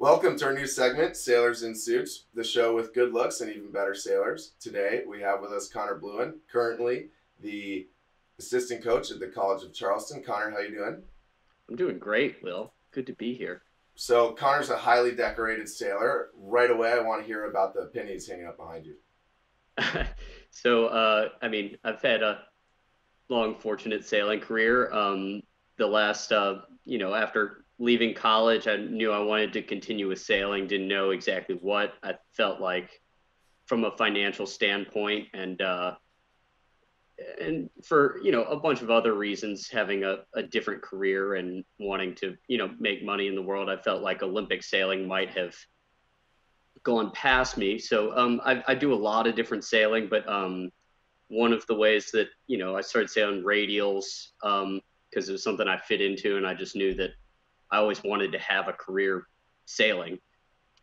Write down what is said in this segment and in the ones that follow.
Welcome to our new segment, Sailors in Suits, the show with good looks and even better sailors. Today we have with us Conner Blouin, currently the assistant coach at the College of Charleston. Conner, how you doing? I'm doing great, Will. Good to be here. So Conner's a highly decorated sailor. Right away, I want to hear about the pennies hanging up behind you. so, uh, I mean, I've had a long, fortunate sailing career. Um, the last, uh, you know, after leaving college, I knew I wanted to continue with sailing. Didn't know exactly what. I felt like, from a financial standpoint, and uh, and for you know a bunch of other reasons having a, a different career and wanting to you know make money in the world i felt like olympic sailing might have gone past me so um, I, I, do a lot of different sailing but um, one of the ways that you know i started sailing radials because um, it was something i fit into and i just knew that i always wanted to have a career sailing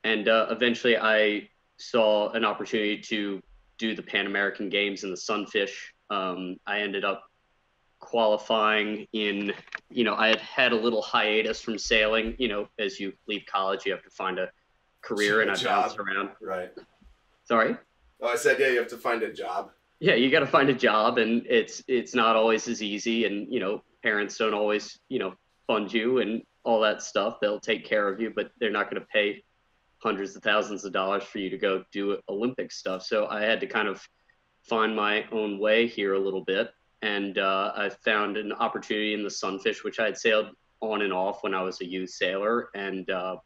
and uh, eventually i saw an opportunity to do the pan american games in the sunfish um, I ended up qualifying in, you know, I had had a little hiatus from sailing. You know, as you leave college, you have to find a career, and I bounced around. Right. Sorry. Oh, I said, yeah, you have to find a job. Yeah, you got to find a job, and it's it's not always as easy, and you know, parents don't always, you know, fund you and all that stuff. They'll take care of you, but they're not going to pay hundreds of thousands of dollars for you to go do Olympic stuff. So I had to kind of find my own way here a little bit. And uh, I found an opportunity in the Sunfish, which I had sailed on and off when I was a youth sailor. And uh,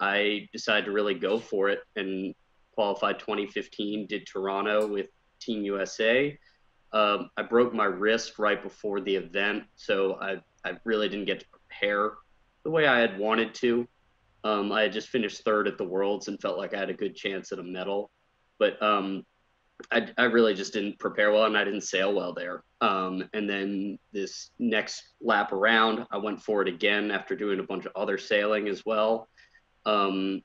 I decided to really go for it and qualified 2015, did Toronto with Team USA. Um, I broke my wrist right before the event, so I, I really didn't get to prepare the way I had wanted to. Um, I had just finished third at the Worlds and felt like I had a good chance at a medal. But um, I, I really just didn't prepare well and I didn't sail well there. Um, and then this next lap around, I went for it again after doing a bunch of other sailing as well. Um,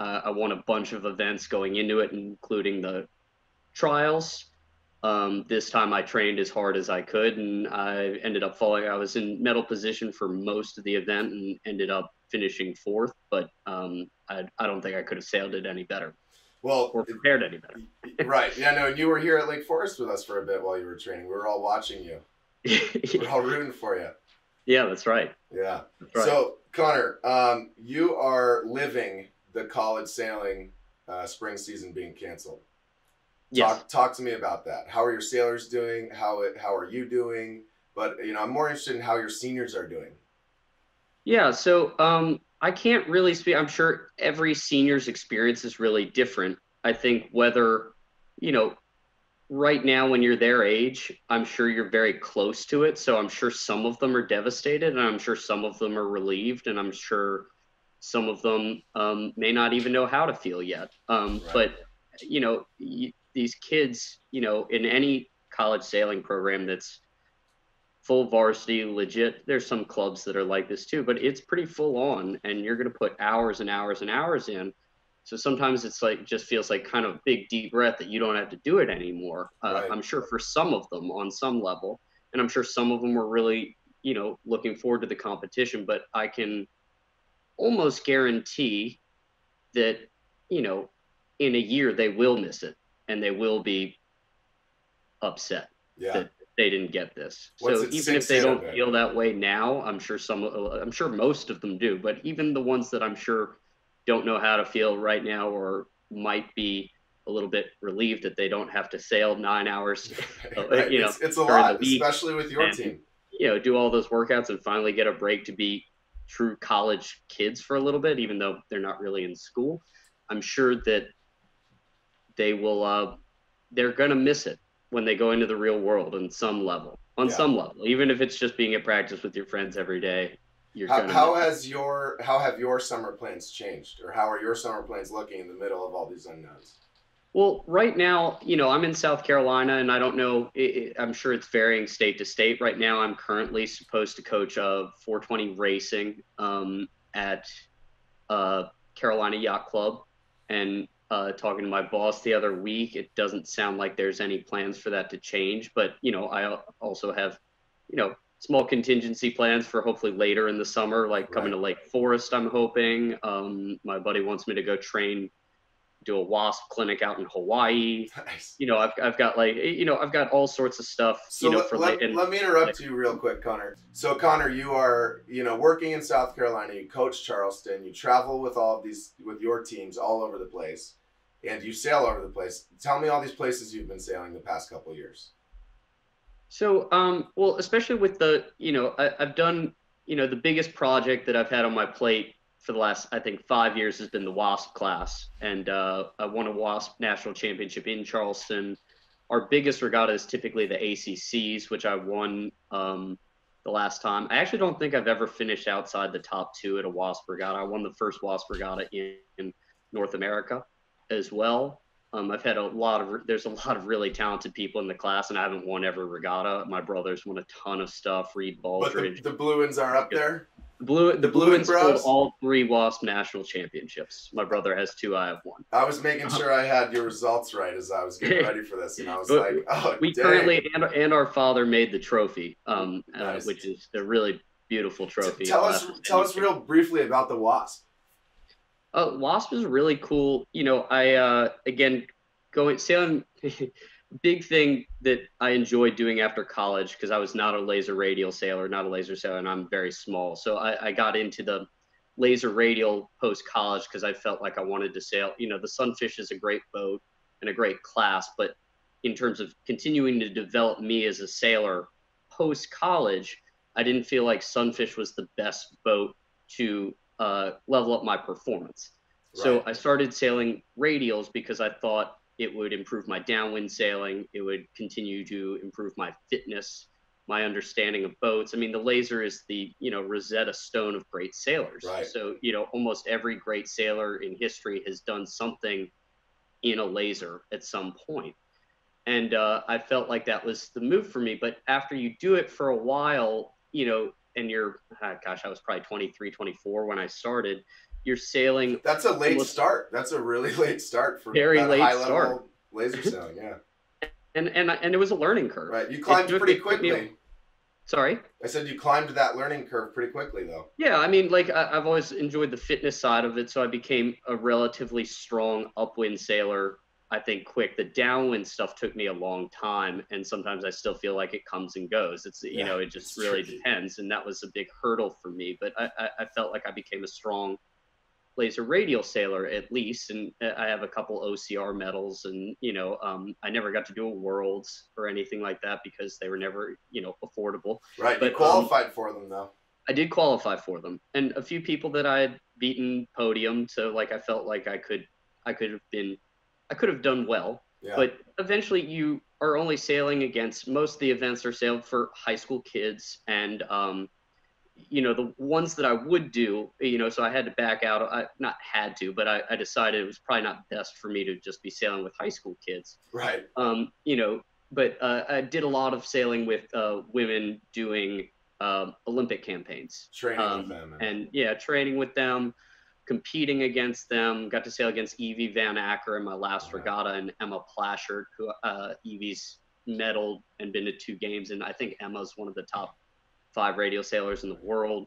uh, I won a bunch of events going into it, including the trials. Um, this time I trained as hard as I could and I ended up falling. I was in medal position for most of the event and ended up finishing fourth, but um, I, I don't think I could have sailed it any better. Well, or prepared any better. right. Yeah. No. You were here at Lake Forest with us for a bit while you were training. We were all watching you. We're all rooting for you. Yeah, that's right. Yeah. That's right. So, Conner, um, you are living the college sailing uh, spring season being canceled. Yes. Talk, talk to me about that. How are your sailors doing? How it, how are you doing? But you know, I'm more interested in how your seniors are doing. Yeah. So, um, I can't really speak. I'm sure every senior's experience is really different. I think whether, you know, right now when you're their age, I'm sure you're very close to it. So I'm sure some of them are devastated and I'm sure some of them are relieved and I'm sure some of them um, may not even know how to feel yet. Um, right. But, you know, these kids, you know, in any college sailing program that's full varsity, legit. There's some clubs that are like this too, but it's pretty full on, and you're going to put hours and hours and hours in. So sometimes it's like just feels like kind of big deep breath that you don't have to do it anymore. Uh, right. I'm sure for some of them on some level, and I'm sure some of them were really you know looking forward to the competition. But I can almost guarantee that you know in a year they will miss it and they will be upset yeah. that they didn't get this. so even if they don't feel that way now, I'm sure some, I'm sure most of them do. But even the ones that I'm sure don't know how to feel right now, or might be a little bit relieved that they don't have to sail nine hours. Uh, right. You know, it's, it's a lot, especially with your and, team. You know, do all those workouts and finally get a break to be true college kids for a little bit, even though they're not really in school. I'm sure that they will. Uh, they're gonna miss it when they go into the real world on some level on yeah. some level. Even if it's just being at practice with your friends every day you're how, how has your how have your summer plans changed? Or how are your summer plans looking in the middle of all these unknowns? Well right now you know i'm in south carolina and i don't know it, it, i'm sure it's varying state to state. Right now i'm currently supposed to coach a 420 racing um, at uh, carolina yacht club. And uh, talking to my boss the other week, it doesn't sound like there's any plans for that to change. But you know, I also have, you know, small contingency plans for hopefully later in the summer, like coming Right. to Lake Forest. I'm hoping. Um, my buddy wants me to go train, do a Waszp clinic out in Hawaii. Nice. You know, I've, I've got like you know I've got all sorts of stuff. So you know, let, for let, like and let me interrupt you real quick, Conner. So Conner, you are you know working in South Carolina. You coach Charleston. You travel with all of these with your teams all over the place, and you sail over the place. Tell me all these places you've been sailing the past couple of years. So, um, well, especially with the, you know, I, I've done, you know, the biggest project that I've had on my plate for the last, I think, five years has been the Waszp class. And uh, I won a Waszp national championship in Charleston. Our biggest regatta is typically the ACCs, which I won um, the last time. I actually don't think I've ever finished outside the top two at a Waszp regatta. I won the first Waszp regatta in, in North America as well. Um, I've had a lot of there's a lot of really talented people in the class, and I haven't won every regatta. My brothers won a ton of stuff. Reed But the, Baldridge, the Blouins are up there. Blue, the Blue Blouins hold all three Waszp national championships. My brother has two. I have one. I was making sure I had your results right as I was getting ready for this, and I was like, "Oh, We dang. currently and, and our father made the trophy, um, Nice. uh, which is a really beautiful trophy. Tell us, tell us real briefly about the Waszp. Uh, Waszp is really cool. You know, I uh, again going sailing. big thing that I enjoyed doing after college because I was not a laser radial sailor, not a laser sailor, and I'm very small. So I, I got into the laser radial post college because I felt like I wanted to sail. You know, the Sunfish is a great boat and a great class, but in terms of continuing to develop me as a sailor post college, I didn't feel like Sunfish was the best boat to uh, level up my performance. So I started sailing radials because I thought it would improve my downwind sailing. It would continue to improve my fitness, my understanding of boats. I mean, the laser is the you know Rosetta Stone of great sailors. Right. So you know, almost every great sailor in history has done something in a laser at some point. And uh, I felt like that was the move for me. But after you do it for a while, you know, and you're, ah, gosh, I was probably 23, 24 when I started. You're sailing That's a late Almost- start. That's a really late start for Very late high-level start. laser mhm. sailing. Yeah, and and and it was a learning curve. right. You climbed took- pretty it took me quickly. Sorry. I said you climbed that learning curve pretty quickly, though. Yeah, I mean, like I, I've always enjoyed the fitness side of it, so I became a relatively strong upwind sailor. I think quick. The downwind stuff took me a long time, and sometimes I still feel like it comes and goes. It's you Yeah, know, it just really tricky. depends, and that was a big hurdle for me. But I, I, I felt like I became a strong laser radial sailor at least, and uh, I have a couple OCR medals, and you know, um, I never got to do a worlds or anything like that because they were never you know affordable. Right. But, you um, qualified for them, though. I did qualify for them, and a few people that I had beaten podium. So like I felt like I could, I could have been, I could have done well. Yeah. But eventually, you are only sailing against most of the events are sailed for high school kids, and um, you know the ones that I would do, you know, so I had to back out. I not had to, but I, I decided it was probably not best for me to just be sailing with high school kids right. um, you know, but uh, I did a lot of sailing with uh, women doing um Olympic campaigns Training um, with them. and yeah, training with them, competing against them. Got to sail against Evi Van Acker in my last Wow. regatta, and Emma Plasschaert, who uh, Evi's medaled and been to two games, and I think Emma's one of the top five radial sailors in the world.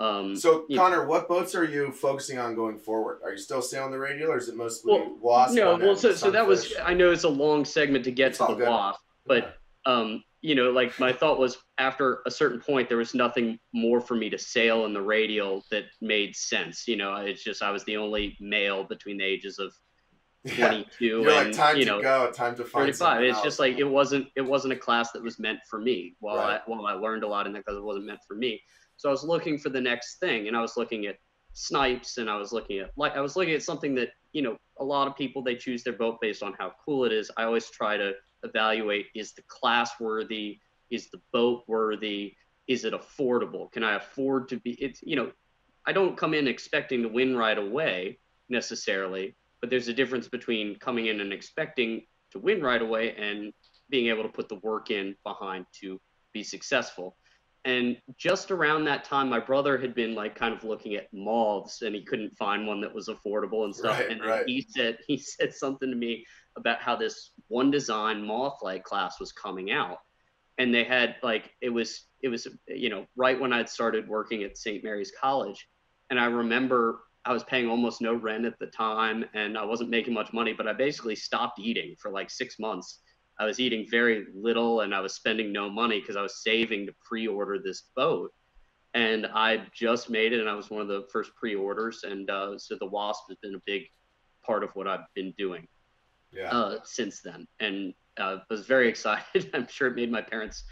Um, so, Conner, what boats are you focusing on going forward? Are you still sailing the radial, or is it mostly Well, Waszp? no, well, so, so that was? I know it's a long segment to get It's to the good. Waszp, but um, you know, like my thought was after a certain point, there was nothing more for me to sail in the radial that made sense. You know, it's just I was the only male between the ages of Yeah. 22 You're and like time you to know go, time to find 35. It's else. just like it wasn't it wasn't a class that was meant for me. While Right. I while I learned a lot in that class, it wasn't meant for me. So I was looking for the next thing, and I was looking at snipes, and I was looking at like I was looking at something that you know a lot of people they choose their boat based on how cool it is. I always try to evaluate is the class worthy, is the boat worthy, is it affordable? Can I afford to be? It's you know, I don't come in expecting to win right away necessarily, but there's a difference between coming in and expecting to win right away and being able to put the work in behind to be successful. And just around that time, my brother had been like kind of looking at moths, and he couldn't find one that was affordable and stuff. Right, and right. he said he said something to me about how this one design moth light class was coming out, and they had like it was it was you know right when I'd started working at St. Mary's College, and I remember I was paying almost no rent at the time, and I wasn't making much money, but I basically stopped eating for like six months. I was eating very little, and I was spending no money because I was saving to pre-order this boat. And I just made it, and I was one of the first pre-orders, and uh, so the Waszp has been a big part of what I've been doing Yeah. uh, since then, and uh, was very excited. I'm sure it made my parents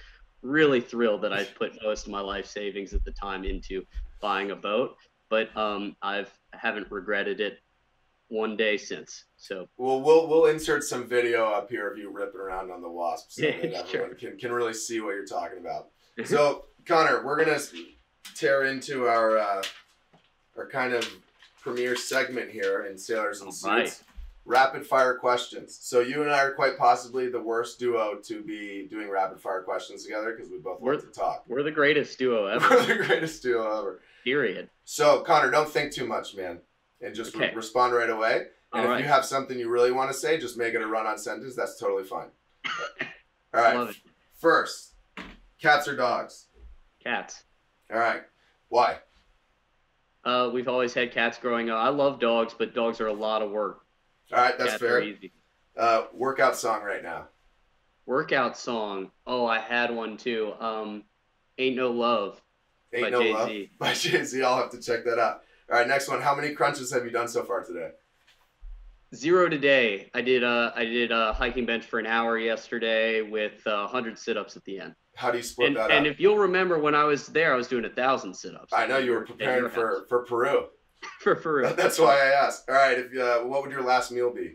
really thrilled that I put most of my life savings at the time into buying a boat. But um, I've haven't regretted it one day since. So Well, we'll we'll insert some video up here of you ripping around on the Waszp so that everyone sure. can, can really see what you're talking about. So, Conner, we're gonna tear into our uh, our kind of premiere segment here in Sailors and right. Suits. Rapid fire questions. So you and I are quite possibly the worst duo to be doing rapid fire questions together because we both We're- like to talk. we're the greatest duo ever. We're the greatest duo ever. period. So, Conner, don't think too much, man, and just re- respond right away. And All if right. you have something you really want to say, just make it a run-on sentence. That's totally fine. All right. Love it. First, cats or dogs? Cats. All right. Why? Uh, we've always had cats growing up. I love dogs, but dogs are a lot of work. All right, that's cats fair. easy. Uh, workout song right now. Workout song. Oh, I had one too. Um, Ain't No Love Ain't by no Jay love by Jay Z. I'll have to check that out. All right, next one. How many crunches have you done so far today? Zero today. I did uh I did a hiking bench for an hour yesterday with uh, 100 sit-ups at the end. How do you split And, that and up? if you'll remember when I was there, I was doing a thousand sit-ups. I know you were preparing for for Peru. for real. That's why I asked. All right, if uh, what would your last meal be?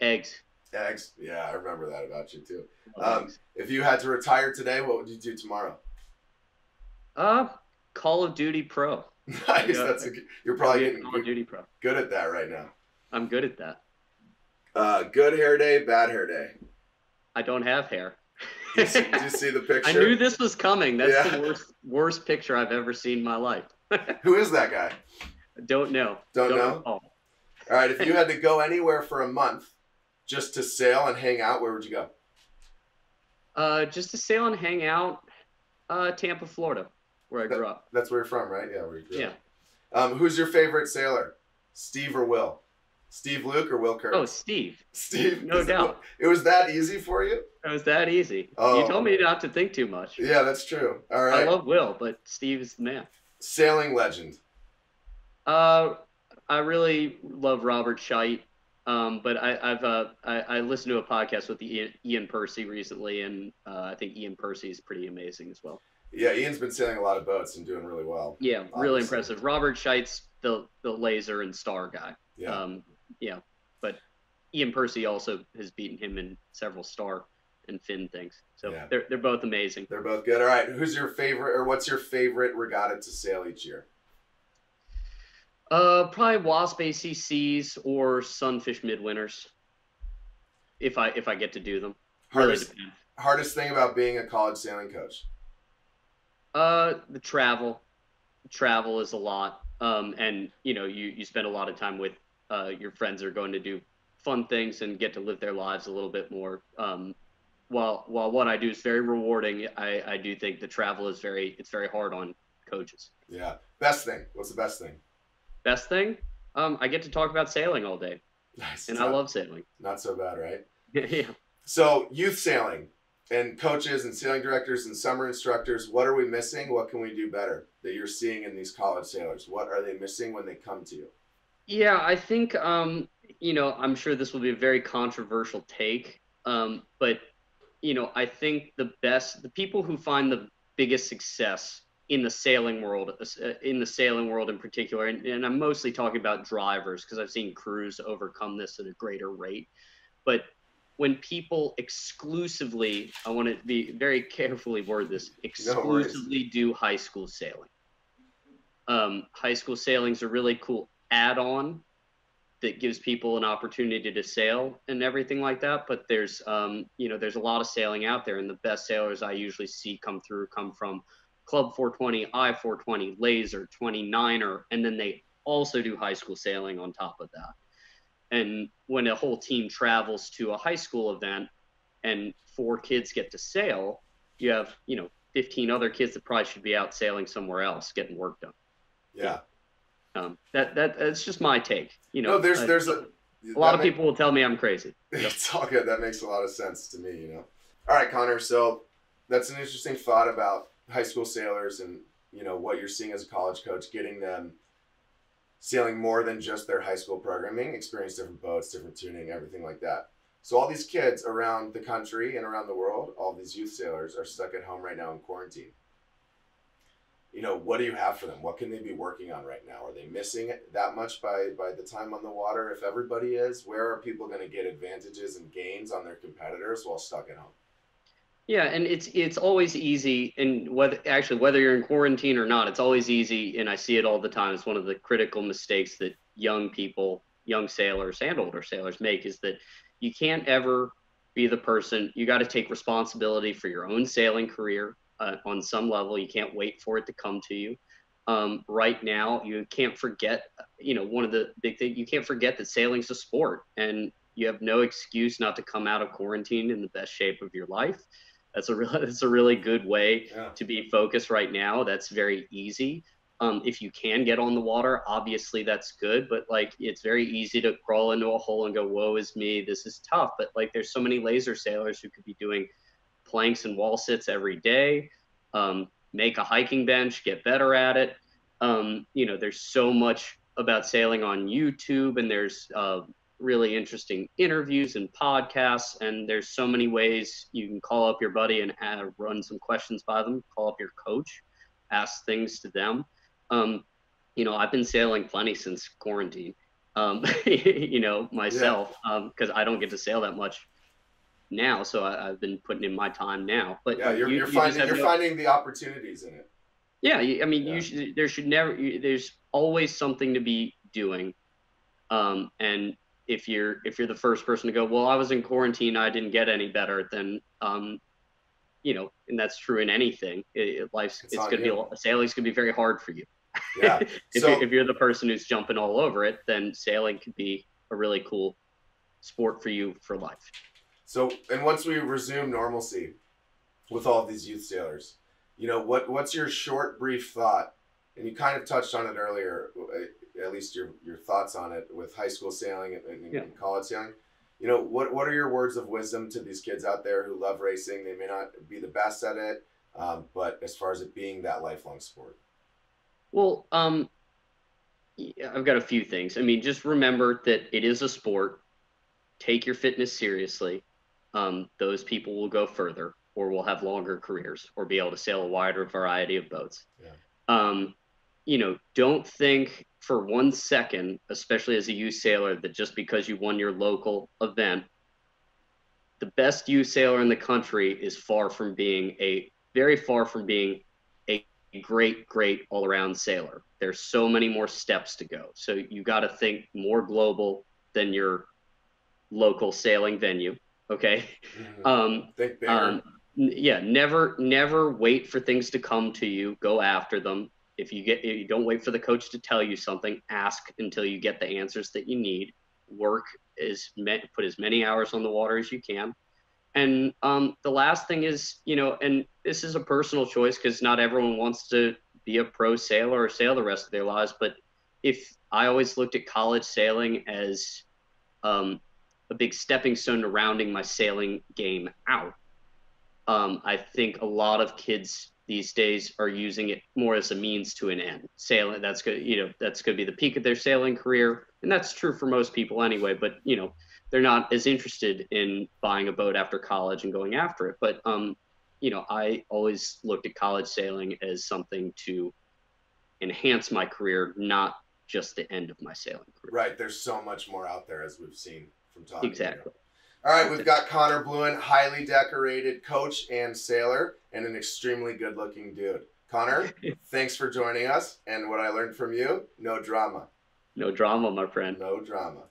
eggs. Eggs. Yeah, I remember that about you too. Um. If you had to retire today, what would you do tomorrow? Uh, Call of Duty Pro. nice. Yeah. That's a, you're probably getting Call of good, Duty Pro. good at that right now. I'm good at that. Uh, good hair day, bad hair day. I don't have hair. Do you see, do you see the picture? I knew this was coming. That's Yeah. the worst worst picture I've ever seen in my life. Who is that guy? Don't know. Don't know? recall. All right, if you had to go anywhere for a month just to sail and hang out, where would you go? Uh, just to sail and hang out. Uh, Tampa, Florida, where I grew up. That's where you're from, right? Yeah, where you grew Yeah. up. Um, who's your favorite sailor? Steve or Will? Steve Luke or Will Kirk? Oh, Steve. Steve. no is it- doubt. It was that easy for you? It was that easy. Oh. You told me not to think too much. Yeah, that's true. All I love Will, but Steve is the man. Sailing legend. Uh, I really love Robert Scheidt. Um, but I, I've uh, I, I listened to a podcast with Iain, Iain Percy recently, and uh, I think Iain Percy is pretty amazing as well. Yeah, Iain's been sailing a lot of boats and doing really well. Yeah, really impressive. Robert Scheidt's, the the laser and star guy. Yeah. Um, yeah, but Iain Percy also has beaten him in several star and Finn things. So Yeah. they're they're both amazing. They're both good. All right, who's your favorite, or what's your favorite regatta to sail each year? Uh, probably Waszp ACCs or Sunfish Midwinters. If I if I get to do them, Hardest, hardest thing about being a college sailing coach? Uh, the travel, travel is a lot. Um, and you know, you you spend a lot of time with uh your friends are going to do fun things and get to live their lives a little bit more. Um, while while what I do is very rewarding, I I do think the travel is very it's very hard on coaches. Yeah. Best thing. What's the best thing? Best thing, um, I get to talk about sailing all day, Nice. and It's I love sailing. Not so bad, right? yeah. So, youth sailing and coaches and sailing directors and summer instructors, what are we missing? What can we do better that you're seeing in these college sailors? What are they missing when they come to you? Yeah, I think um, you know, I'm sure this will be a very controversial take. Um, but you know, I think the best the people who find the biggest success in the sailing world, uh, in the sailing world in particular, and, and I'm mostly talking about drivers because I've seen crews overcome this at a greater rate. But when people exclusively, I want to be very carefully word this, No exclusively do high school sailing. Um, high school sailing's a really cool add-on that gives people an opportunity to sail and everything like that. But there's, um, you know, there's a lot of sailing out there, and the best sailors I usually see come through come from Club 420, I 420, Laser, 29er, and then they also do high school sailing on top of that. And when a whole team travels to a high school event and four kids get to sail, you have you know 15 other kids that probably should be out sailing somewhere else getting work done. Yeah. Um, that that that's just my take. You know, No, there's there's a a lot of people will tell me I'm crazy. It's all good. That makes a lot of sense to me, you know. All right, Conner. So that's an interesting thought about high school sailors and you know what you're seeing as a college coach, getting them sailing more than just their high school programming, experience different boats, different tuning, everything like that. So all these kids around the country and around the world, all these youth sailors are stuck at home right now in quarantine. You know, what do you have for them? What can they be working on right now? Are they missing that much by by the time on the water? If everybody is, where are people going to get advantages and gains on their competitors while stuck at home? Yeah, and it's it's always easy, and whether actually whether you're in quarantine or not, it's always easy, and I see it all the time. It's one of the critical mistakes that young people, young sailors, and older sailors make is that you can't ever be the person. You got to take responsibility for your own sailing career uh, on some level. You can't wait for it to come to you. Um, right now, you can't forget. You know, one of the big things you can't forget that sailing's a sport, and you have no excuse not to come out of quarantine in the best shape of your life. That's a really that's a really good way Yeah. to be focused right now. That's very easy. Um, if you can get on the water, obviously that's good. But like, it's very easy to crawl into a hole and go, "Woe is me, this is tough." But like, there's so many laser sailors who could be doing planks and wall sits every day. Um, make a hiking bench, get better at it. Um, you know, there's so much about sailing on YouTube, and there's uh, really interesting interviews and podcasts. And there's so many ways you can call up your buddy and uh, run some questions by them. Call up your coach, ask things to them. Um, you know, I've been sailing plenty since quarantine. Um, you know, myself, because I don't get to sail that much now. So I, I've been putting in my time now. But Yeah, you're, you- you're you finding you're no- finding the opportunities in it. yeah, I mean, Yeah. you should, there should never. You, there's always something to be doing, um, and if you're if you're the first person to go, well, I was in quarantine, I didn't get any better, then, um, you know, and that's true in anything. It, life's It's it's, gonna be a sailing's gonna be very hard for you. Yeah. if, So- you're, if you're the person who's jumping all over it, then sailing could be a really cool sport for you for life. So, and once we resume normalcy with all these youth sailors, you know, what what's your short, brief thought? And you kind of touched on it earlier, at least your your thoughts on it with high school sailing and, and, Yeah. and college sailing. You know, what what are your words of wisdom to these kids out there who love racing? They may not be the best at it, um, but as far as it being that lifelong sport, Well, um, yeah, I've got a few things. I mean, just remember that it is a sport. Take your fitness seriously. Um, those people will go further, or will have longer careers, or be able to sail a wider variety of boats. Yeah. Um, you know, don't think for one second, especially as a youth sailor, that just because you won your local event, the best youth sailor in the country is far from being a very far from being a great, great all around sailor. There's so many more steps to go. So you got to think more global than your local sailing venue. Okay. Um, think bigger. um, yeah, never, never wait for things to come to you. Go after them. If you get, you don't wait for the coach to tell you something. Ask until you get the answers that you need. Work is met, put as many hours on the water as you can. And um, the last thing is, you know, and this is a personal choice because not everyone wants to be a pro sailor or sail the rest of their lives. But if I always looked at college sailing as um, a big stepping stone to rounding my sailing game out. Um, I think a lot of kids these days are using it more as a means to an end. Sailing, that's good, you know, that's going to be the peak of their sailing career, and that's true for most people anyway. But you know, they're not as interested in buying a boat after college and going after it. But um, you know, I always looked at college sailing as something to enhance my career, not just the end of my sailing career. right. There's so much more out there as we've seen from talking. Exactly. All right, we've got Conner Blouin, highly decorated coach and sailor, and an extremely good looking dude. Conner, thanks for joining us. And what I learned from you no drama. No drama, my friend. No drama.